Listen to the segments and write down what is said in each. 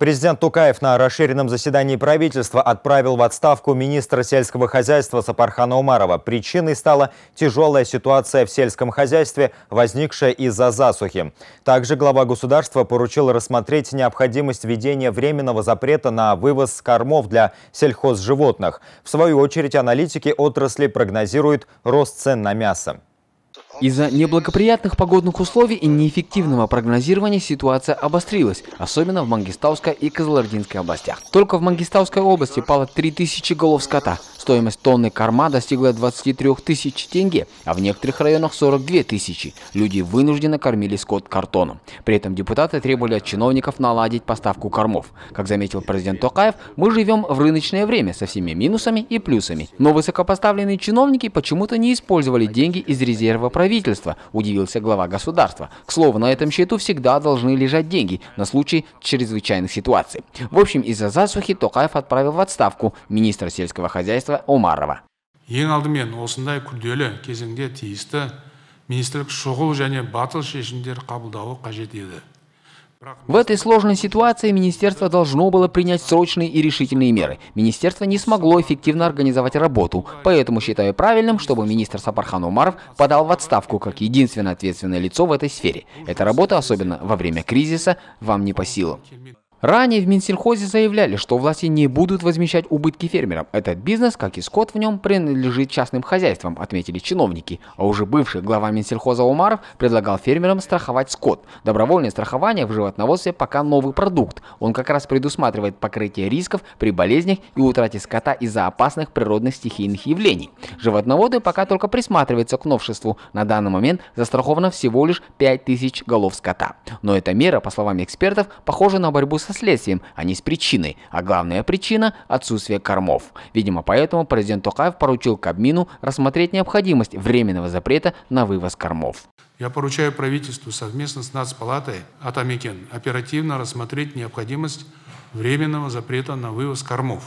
Президент Тукаев на расширенном заседании правительства отправил в отставку министра сельского хозяйства Сапархана Умарова. Причиной стала тяжелая ситуация в сельском хозяйстве, возникшая из-за засухи. Также глава государства поручил рассмотреть необходимость введения временного запрета на вывоз кормов для сельхозживотных. В свою очередь аналитики отрасли прогнозируют рост цен на мясо. Из-за неблагоприятных погодных условий и неэффективного прогнозирования ситуация обострилась, особенно в Мангистауской и Кызылординской областях. Только в Мангистауской области пало 3000 голов скота, Стоимость тонны корма достигла 23 тысяч тенге, а в некоторых районах 42 тысячи. Люди вынужденно кормили скот картоном. При этом депутаты требовали от чиновников наладить поставку кормов. Как заметил президент Токаев, мы живем в рыночное время со всеми минусами и плюсами. Но высокопоставленные чиновники почему-то не использовали деньги из резерва правительства, удивился глава государства. К слову, на этом счету всегда должны лежать деньги на случай чрезвычайных ситуаций. В общем, из-за засухи Токаев отправил в отставку министра сельского хозяйства Омарова. ең алдымен осындай күрделі кезеңде тиісті министрлік шұғыл және батыл шешімдер қабылдауы қажет еді в этой сложной ситуации министерство должно было принять срочные и решительные меры. Министерство не смогло эффективно организовать работу, поэтому считаю правильным, чтобы министр Сапархан Умаров подал в отставку как единственное ответственное лицо в этой сфере. Эта работа, особенно во время кризиса, вам не по силам. Ранее в Минсельхозе заявляли, что власти не будут возмещать убытки фермерам. Этот бизнес, как и скот в нем, принадлежит частным хозяйствам, отметили чиновники. А уже бывший глава Минсельхоза Умаров предлагал фермерам страховать скот. Добровольное страхование в животноводстве пока новый продукт. Он как раз предусматривает покрытие рисков при болезнях и утрате скота из-за опасных природных стихийных явлений. Животноводы пока только присматриваются к новшеству. На данный момент застраховано всего лишь 5000 голов скота. Но эта мера, по словам экспертов, похожа на борьбу с со следствием, а не с причиной. А главная причина – отсутствие кормов. Видимо, поэтому президент Токаев поручил Кабмину рассмотреть необходимость временного запрета на вывоз кормов. Я поручаю правительству совместно с Нацпалатой Атамикен оперативно рассмотреть необходимость временного запрета на вывоз кормов.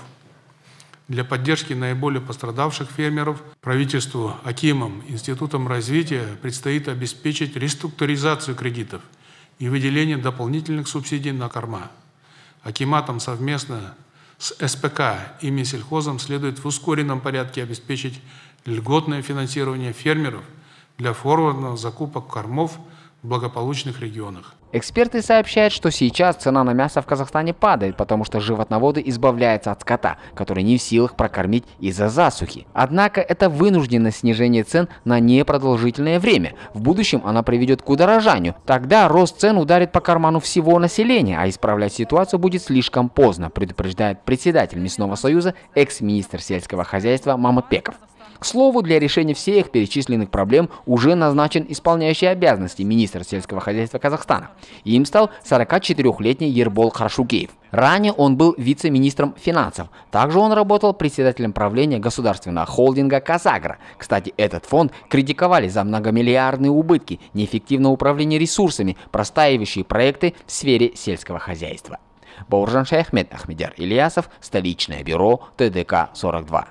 Для поддержки наиболее пострадавших фермеров правительству, Акимам, Институтом развития предстоит обеспечить реструктуризацию кредитов и выделение дополнительных субсидий на корма. Акиматом совместно с СПК и Минсельхозом следует в ускоренном порядке обеспечить льготное финансирование фермеров для форвардных закупок кормов благополучных регионах. Эксперты сообщают, что сейчас цена на мясо в Казахстане падает, потому что животноводы избавляются от скота, который не в силах прокормить из-за засухи. Однако это вынужденное снижение цен на непродолжительное время. В будущем она приведет к удорожанию. Тогда рост цен ударит по карману всего населения, а исправлять ситуацию будет слишком поздно, предупреждает председатель Мясного союза, экс-министр сельского хозяйства Мамат Пеков. К слову, для решения всех перечисленных проблем уже назначен исполняющий обязанности министр сельского хозяйства Казахстана. Им стал 44-летний Ербол Харшукеев. Ранее он был вице-министром финансов. Также он работал председателем правления государственного холдинга «Казагра». Кстати, этот фонд критиковали за многомиллиардные убытки, неэффективное управление ресурсами, простаивающие проекты в сфере сельского хозяйства. Бауржан Шайхмед Ахмедяр Ильясов, столичное бюро ТДК-42.